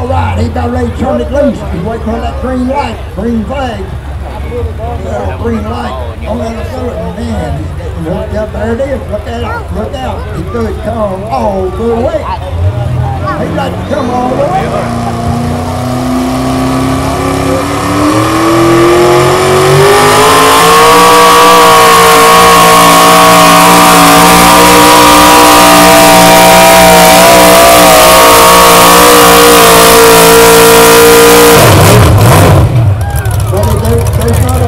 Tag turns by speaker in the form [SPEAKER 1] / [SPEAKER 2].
[SPEAKER 1] All right, he about ready to turn it loose. He's waiting for that green light, green flag. Green light on the other side. Man, getting up. There it is. Look out, look out. He his tongue all the way. He'd to come all the way. There's, there's